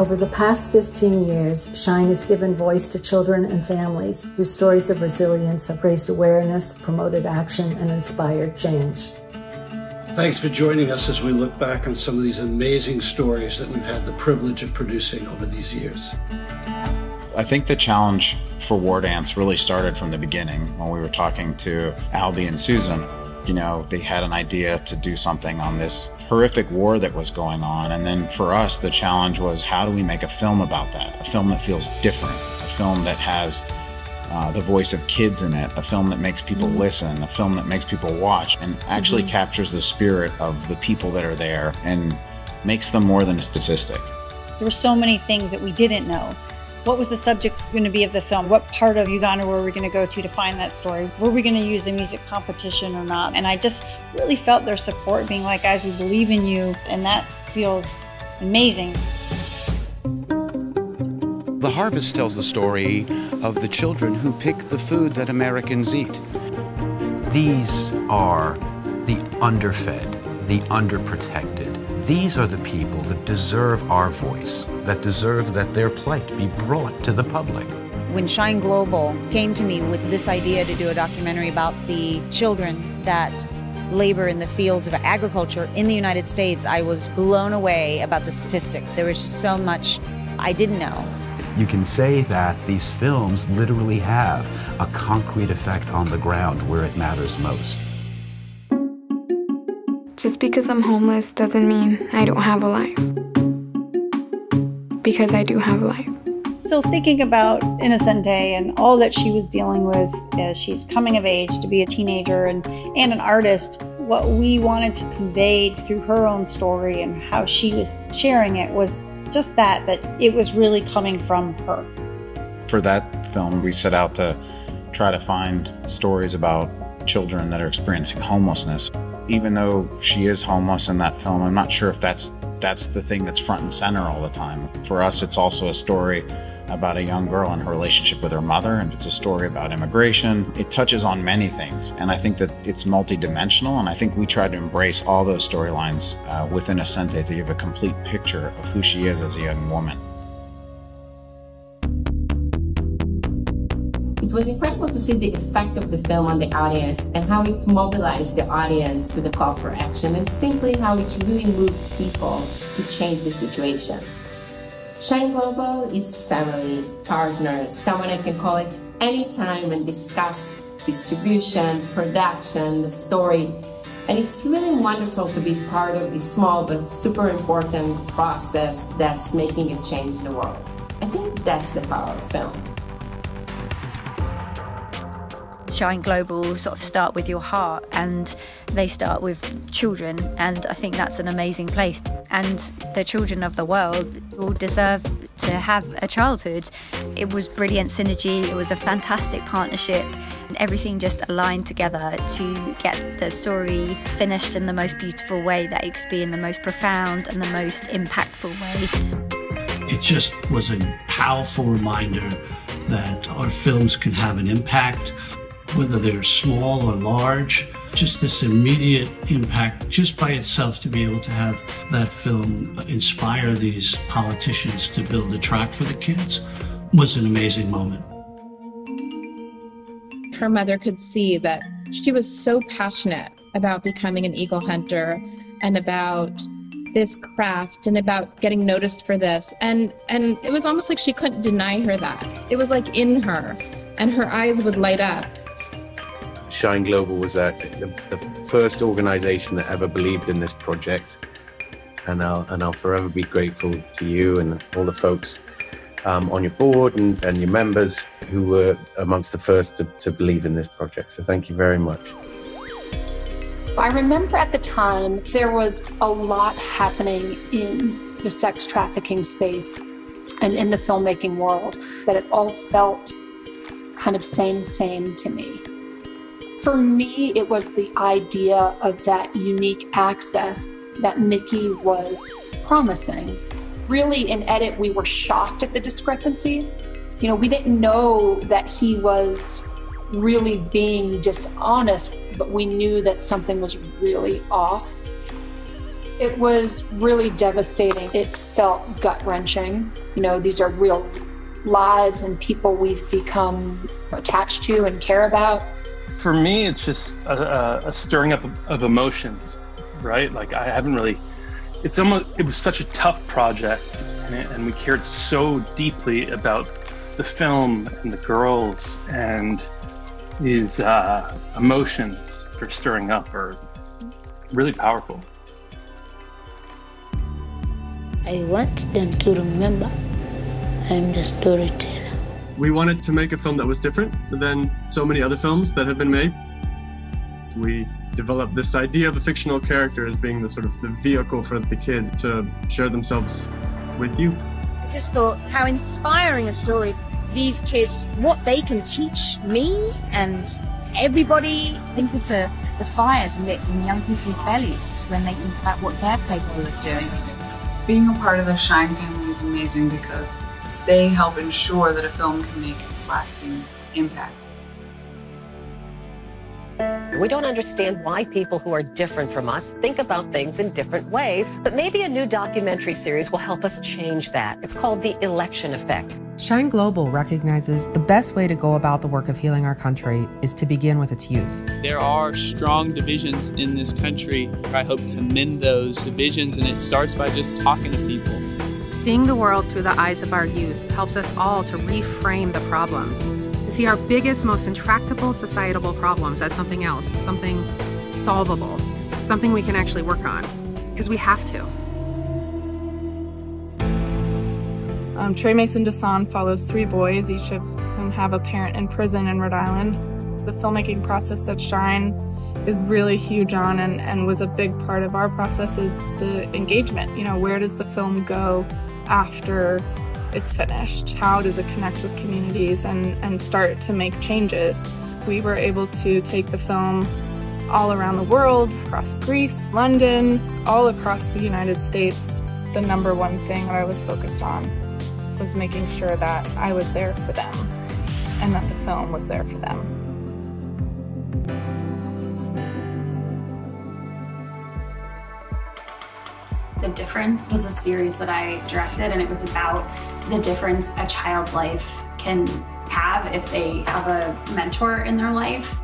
Over the past 15 years, Shine has given voice to children and families whose stories of resilience have raised awareness, promoted action, and inspired change. Thanks for joining us as we look back on some of these amazing stories that we've had the privilege of producing over these years. I think the challenge for War Dance really started from the beginning when we were talking to Albie and Susan. You know, they had an idea to do something on this horrific war that was going on. And then for us, the challenge was how do we make a film about that? A film that feels different, a film that has uh, the voice of kids in it, a film that makes people mm-hmm. listen, a film that makes people watch, and actually mm-hmm. captures the spirit of the people that are there and makes them more than a statistic. There were so many things that we didn't know what was the subject going to be of the film? What part of Uganda were we going to go to to find that story? Were we going to use the music competition or not? And I just really felt their support, being like, guys, we believe in you. And that feels amazing. The Harvest tells the story of the children who pick the food that Americans eat. These are the underfed, the underprotected these are the people that deserve our voice, that deserve that their plight be brought to the public. When Shine Global came to me with this idea to do a documentary about the children that labor in the fields of agriculture in the United States, I was blown away about the statistics. There was just so much I didn't know. You can say that these films literally have a concrete effect on the ground where it matters most. Just because I'm homeless doesn't mean I don't have a life. Because I do have a life. So, thinking about Inocente and all that she was dealing with as she's coming of age to be a teenager and, and an artist, what we wanted to convey through her own story and how she was sharing it was just that, that it was really coming from her. For that film, we set out to try to find stories about children that are experiencing homelessness even though she is homeless in that film, I'm not sure if that's that's the thing that's front and center all the time. For us, it's also a story about a young girl and her relationship with her mother, and it's a story about immigration. It touches on many things, and I think that it's multidimensional, and I think we try to embrace all those storylines uh, within Inocente to give a complete picture of who she is as a young woman. It was incredible to see the effect of the film on the audience and how it mobilized the audience to the call for action and simply how it really moved people to change the situation. Shine Global is family, partner, someone I can call it anytime and discuss distribution, production, the story. And it's really wonderful to be part of this small but super important process that's making a change in the world. I think that's the power of film. Shine Global sort of start with your heart and they start with children and I think that's an amazing place and the children of the world will deserve to have a childhood. It was brilliant synergy, it was a fantastic partnership and everything just aligned together to get the story finished in the most beautiful way that it could be in the most profound and the most impactful way. It just was a powerful reminder that our films can have an impact whether they're small or large. Just this immediate impact, just by itself, to be able to have that film inspire these politicians to build a track for the kids was an amazing moment. Her mother could see that she was so passionate about becoming an eagle hunter and about this craft and about getting noticed for this and and it was almost like she couldn't deny her that it was like in her and her eyes would light up Shine Global was uh, the, the, first organization that ever believed in this project. And I'll, and I'll forever be grateful to you and all the folks um, on your board and, and your members who were amongst the first to, to believe in this project. So thank you very much. I remember at the time there was a lot happening in the sex trafficking space and in the filmmaking world that it all felt kind of same, same to me. For me, it was the idea of that unique access that Mickey was promising. Really, in edit, we were shocked at the discrepancies. You know, we didn't know that he was really being dishonest, but we knew that something was really off. It was really devastating. It felt gut wrenching. You know, these are real lives and people we've become attached to and care about. For me, it's just a, a stirring up of emotions, right? Like I haven't really. It's almost. It was such a tough project, and, it, and we cared so deeply about the film and the girls and these uh, emotions for stirring up are really powerful. I want them to remember I'm the storyteller. We wanted to make a film that was different than so many other films that have been made. We developed this idea of a fictional character as being the sort of the vehicle for the kids to share themselves with you. I just thought how inspiring a story these kids, what they can teach me and everybody. Think of the, the fires lit in young people's bellies when they think about what they're capable of doing. Being a part of the Shine family is amazing because they help ensure that a film can make its lasting impact. We don't understand why people who are different from us think about things in different ways, but maybe a new documentary series will help us change that. It's called The Election Effect. Shine Global recognizes the best way to go about the work of healing our country is to begin with its youth. There are strong divisions in this country. I hope to mend those divisions, and it starts by just talking to people. Seeing the world through the eyes of our youth helps us all to reframe the problems, to see our biggest, most intractable societal problems as something else, something solvable, something we can actually work on, because we have to. Um, Tre Maison Dasan follows three boys, each of whom have a parent in prison in Rhode Island. The filmmaking process that Shine is really huge on and, and was a big part of our process is the engagement. You know, where does the film go after it's finished? How does it connect with communities and, and start to make changes? We were able to take the film all around the world, across Greece, London, all across the United States. The number one thing that I was focused on was making sure that I was there for them and that the film was there for them. The Difference was a series that I directed, and it was about the difference a child's life can have if they have a mentor in their life.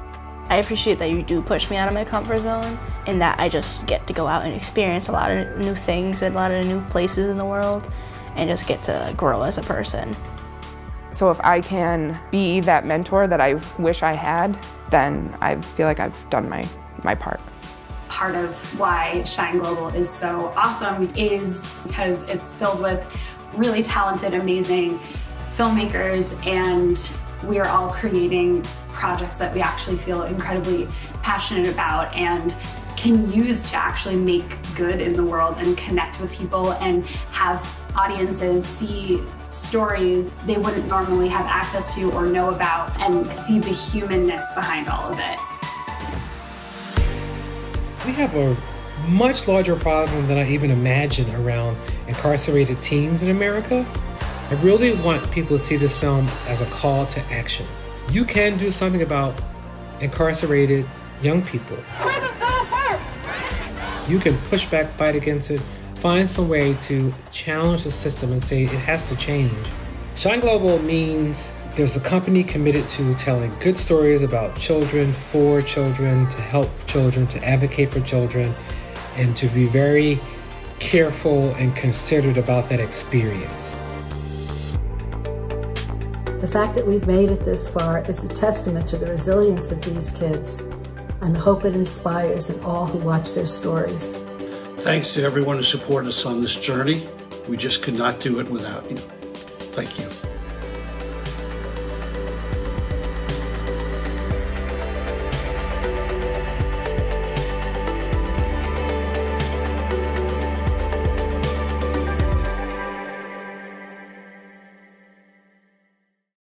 I appreciate that you do push me out of my comfort zone and that I just get to go out and experience a lot of new things and a lot of new places in the world and just get to grow as a person. So if I can be that mentor that I wish I had, then I feel like I've done my, my part. Part of why Shine Global is so awesome is because it's filled with really talented, amazing filmmakers and we are all creating projects that we actually feel incredibly passionate about and can use to actually make good in the world and connect with people and have audiences see stories they wouldn't normally have access to or know about and see the humanness behind all of it. We have a much larger problem than I even imagined around incarcerated teens in America. I really want people to see this film as a call to action. You can do something about incarcerated young people. You can push back, fight against it, find some way to challenge the system and say it has to change. Shine Global means there's a company committed to telling good stories about children, for children, to help children, to advocate for children, and to be very careful and considered about that experience. The fact that we've made it this far is a testament to the resilience of these kids and the hope it inspires in all who watch their stories. Thanks to everyone who supported us on this journey. We just could not do it without you. Thank you.